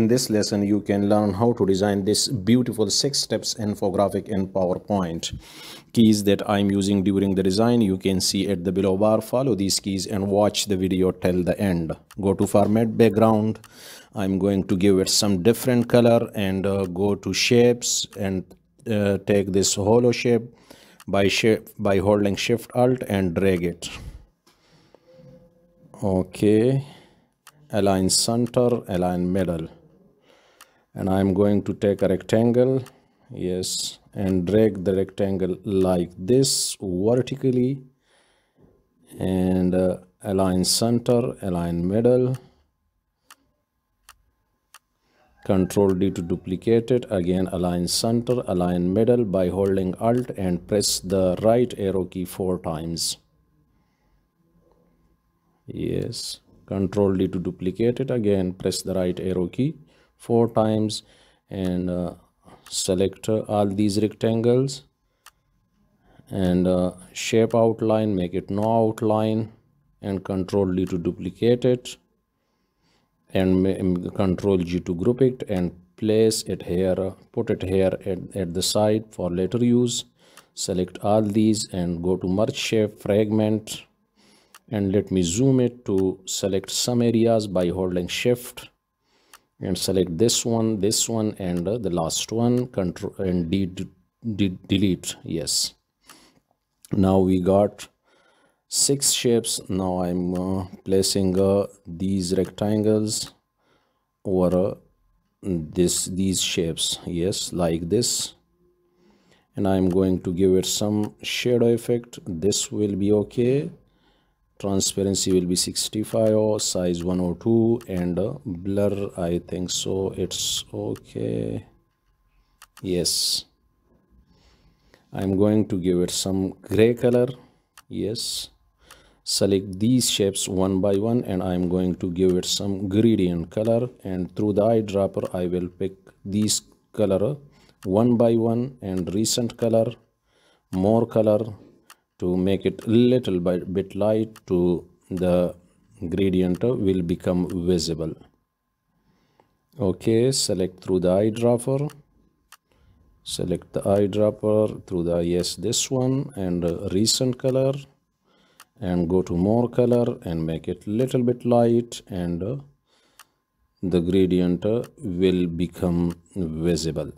In this lesson, you can learn how to design this beautiful six steps infographic in PowerPoint. Keys that I'm using during the design, you can see at the below bar. Follow these keys and watch the video till the end. Go to format background. I'm going to give it some different color and uh, go to shapes and uh, take this hollow shape by shape by holding shift alt and drag it okay align center align middle and I'm going to take a rectangle yes and drag the rectangle like this vertically. And uh, align center align middle. Control D to duplicate it. Again align center align middle by holding alt and press the right arrow key four times. Yes. Control D to duplicate it. Again press the right arrow key four times and uh, select uh, all these rectangles and uh, shape outline make it no outline and control D to duplicate it and control G to group it and place it here put it here at, at the side for later use. Select all these and go to merge shape fragment and let me zoom it to select some areas by holding shift and select this one this one and uh, the last one control and de de delete yes. Now we got six shapes. Now i'm uh, placing uh, these rectangles over uh, this these shapes yes like this. And i'm going to give it some shadow effect. This will be okay transparency will be 65 size 102 and blur i think so. It's okay. Yes. I'm going to give it some gray color. Yes. Select these shapes one by one and i'm going to give it some gradient color and through the eyedropper i will pick these color one by one and recent color more color to make it little bit light to the gradient will become visible. Okay select through the eyedropper. Select the eyedropper through the yes this one and recent color. And go to more color and make it little bit light and uh, the gradient uh, will become visible.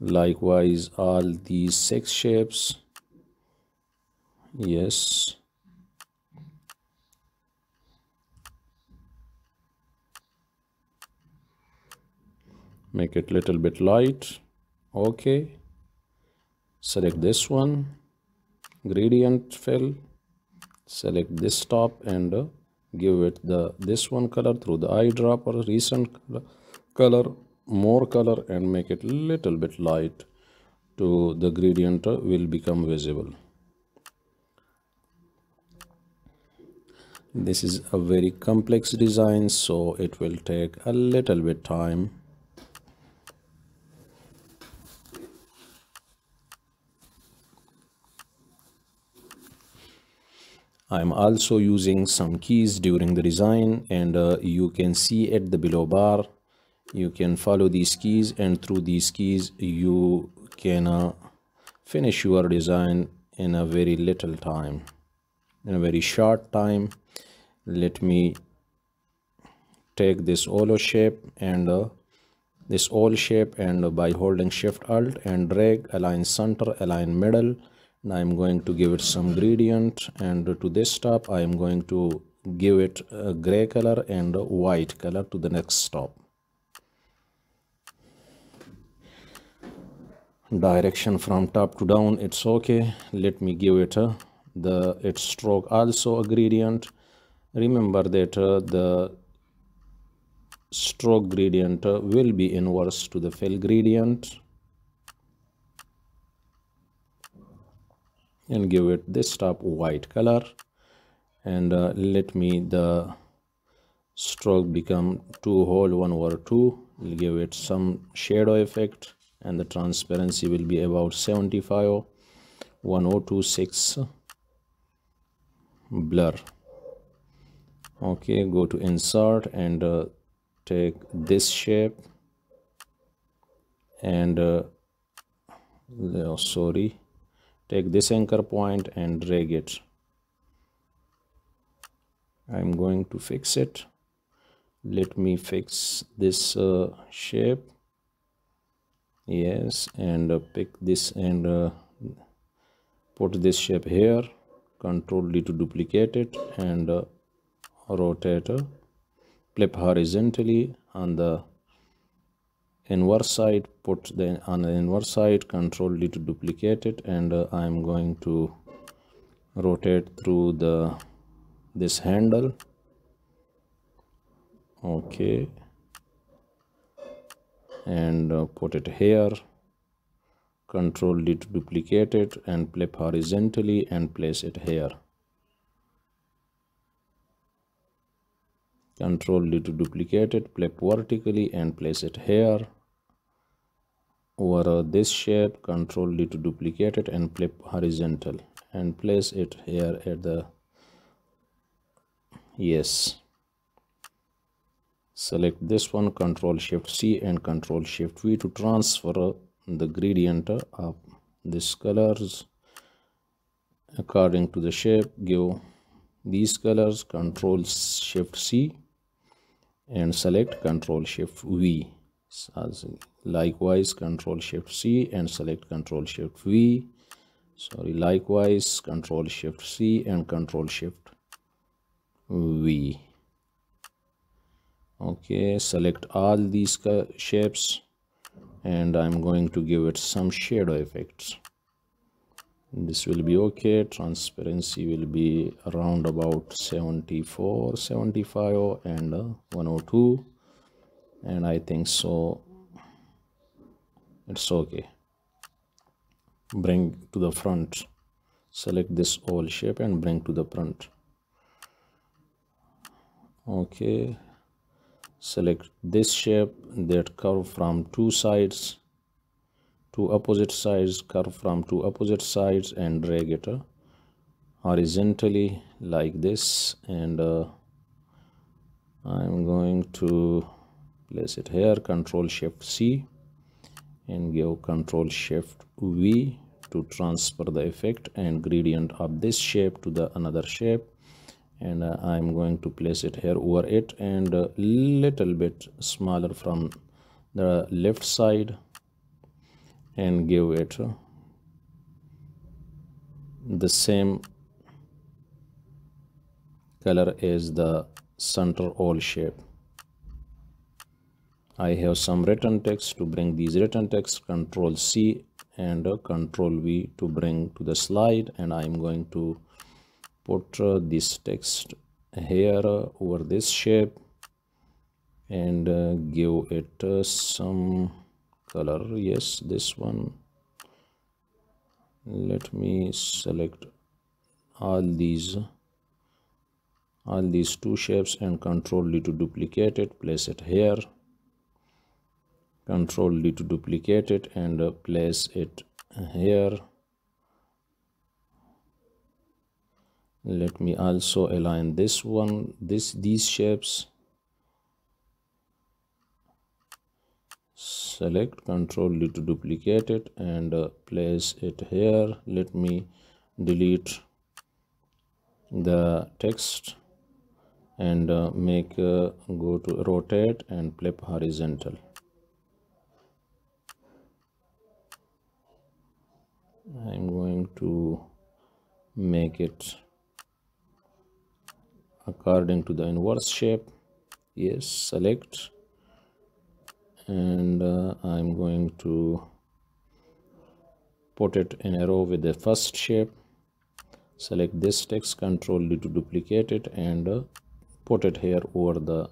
Likewise all these six shapes yes. Make it little bit light. Okay. Select this one. Gradient fill. Select this top and uh, give it the this one color through the eyedropper recent color, more color and make it little bit light to the gradient uh, will become visible this is a very complex design so it will take a little bit time. I'm also using some keys during the design and uh, you can see at the below bar you can follow these keys and through these keys you can uh, finish your design in a very little time in a very short time let me take this hollow shape and uh, this all shape and uh, by holding shift alt and drag align center align middle. And i'm going to give it some gradient and to this top i am going to give it a gray color and white color to the next stop direction from top to down it's okay. Let me give it a the its stroke also a gradient remember that uh, the stroke gradient uh, will be inverse to the fill gradient. And give it this top white color. And uh, let me the stroke become two whole one over two. We'll give it some shadow effect. And the transparency will be about 75 1026 blur okay go to insert and uh, take this shape. And uh, oh, sorry. Take this anchor point and drag it. I'm going to fix it. Let me fix this uh, shape. Yes and uh, pick this and uh, put this shape here. Control D to duplicate it and rotate uh, flip horizontally on the inverse side put the on the inverse side control D to duplicate it and uh, I'm going to rotate through the this handle. Okay. And uh, put it here. Control D to duplicate it and flip horizontally and place it here control D to duplicate it flip vertically and place it here. Over uh, this shape control D to duplicate it and flip horizontal and place it here at the yes. Select this one control shift C and control shift V to transfer the gradient of these colors. According to the shape give these colors control shift C and select control shift V. Likewise control shift C and select control shift V. Sorry likewise control shift C and control shift V. Okay select all these shapes and I'm going to give it some shadow effects this will be okay. Transparency will be around about 74 75 and uh, 102 and I think so it's okay. Bring to the front. Select this oval shape and bring to the front. Okay. Select this shape that curve from two sides two opposite sides curve from two opposite sides and drag it uh, horizontally like this. And uh, I'm going to place it here control shift C and give control shift V to transfer the effect and gradient of this shape to the another shape. And uh, I'm going to place it here over it and a little bit smaller from the left side and give it the same color as the center oval shape. I have some written text to bring these written text control C and control V to bring to the slide and I'm going to put uh, this text here over this shape and uh, give it uh, some color. Yes this one. Let me select all these. All these two shapes and control D to duplicate it. Place it here. Control D to duplicate it and uh, place it here. Let me also align this one this these shapes select control D to duplicate it and uh, place it here. Let me delete the text and uh, make uh, go to rotate and flip horizontal. I'm going to make it according to the inverse shape. Yes select and uh, I'm going to put it in a row with the first shape. Select this text control D to duplicate it and uh, put it here over the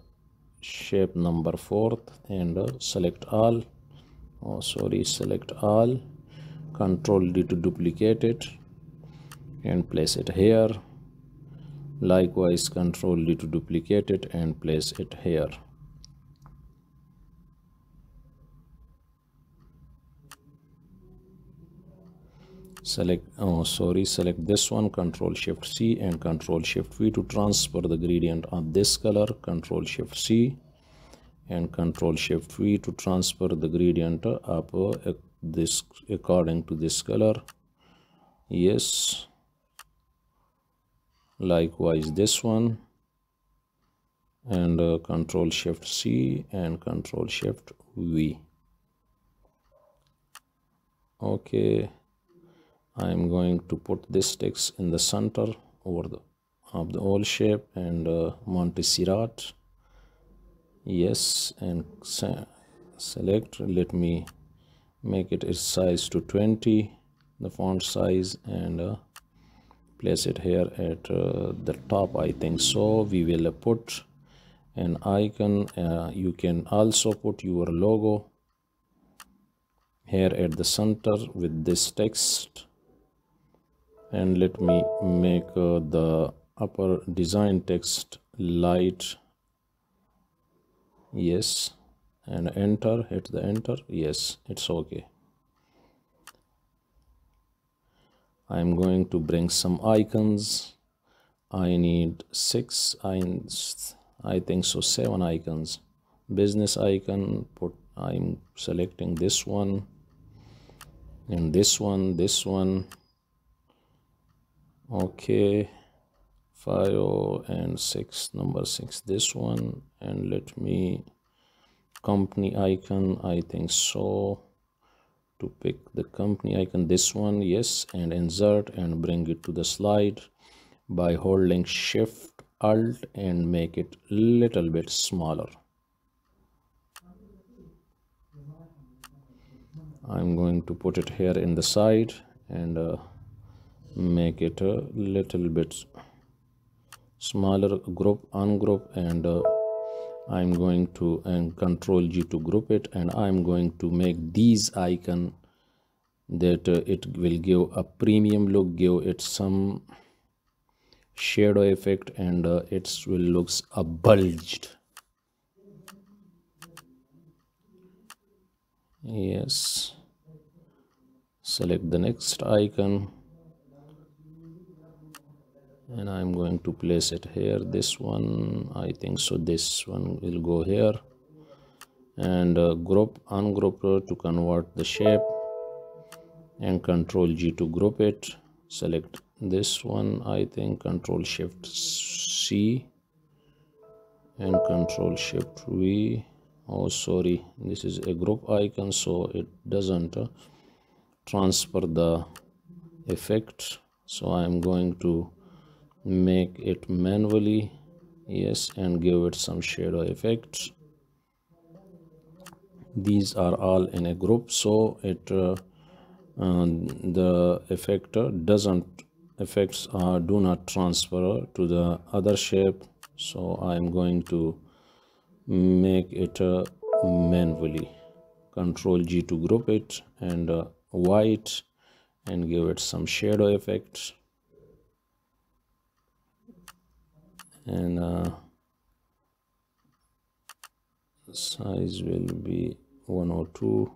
shape number fourth and uh, select all. Oh sorry select all. Control D to duplicate it and place it here. Likewise control D to duplicate it and place it here select oh sorry select this one control shift C and control shift V to transfer the gradient of this color control shift C and control shift V to transfer the gradient up uh, this according to this color. Yes. Likewise this one and uh, control shift C and control shift V. Okay I'm going to put this text in the center over the of the old shape and uh, Montserrat yes and select let me make it its size to 20 the font size and uh, place it here at uh, the top I think so. We will put an icon uh, you can also put your logo here at the center with this text and let me make uh, the upper design text light. Yes. And enter hit the enter. Yes it's okay. I'm going to bring some icons. I need six I, I think so seven icons. Business icon put I'm selecting this one. And this one this one okay. Five and six number six this one. And let me company icon i think so. To pick the company icon this one yes and insert and bring it to the slide. By holding shift alt and make it little bit smaller. I'm going to put it here in the side and uh, make it a little bit smaller group ungroup and uh, I'm going to and control G to group it and I'm going to make these icon that uh, it will give a premium look give it some shadow effect and uh, it will looks a bulged. Yes. Select the next icon and I'm going to place it here. This one I think so this one will go here. And uh, group ungroup to convert the shape. And control G to group it. Select this one I think. Control shift C. And control shift V. Oh sorry. This is a group icon so it doesn't uh, transfer the effect. So I'm going to make it manually yes and give it some shadow effects. These are all in a group so it uh, uh, the effect doesn't effects uh, do not transfer to the other shape so i'm going to make it uh, manually. Control g to group it and uh, white and give it some shadow effects and uh, size will be 102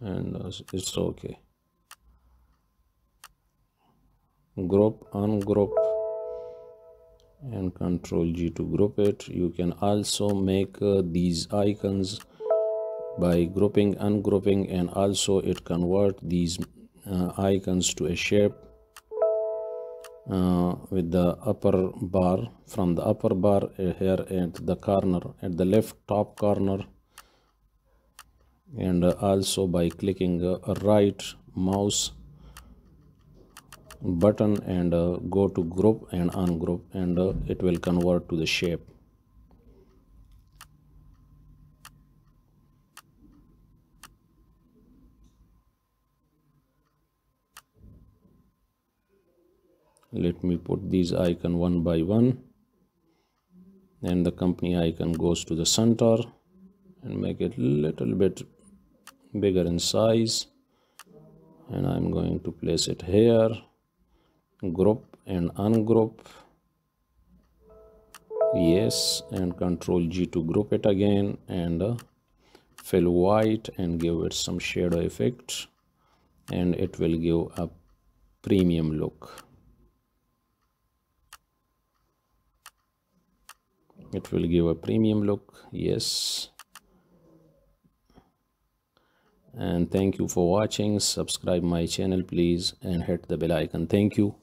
and uh, it's okay. Group ungroup and control G to group it. You can also make uh, these icons by grouping ungrouping and also it convert these uh, icons to a shape uh, with the upper bar from the upper bar uh, here at the corner at the left top corner. And also by clicking right mouse button and uh, go to group and ungroup and uh, it will convert to the shape let me put these icon one by one. And the company icon goes to the center and make it little bit bigger in size. And I'm going to place it here. Group and ungroup. Yes and control G to group it again and uh, fill white and give it some shadow effect. And it will give a premium look it will give a premium look yes. And thank you for watching. Subscribe my channel please and hit the bell icon. Thank you.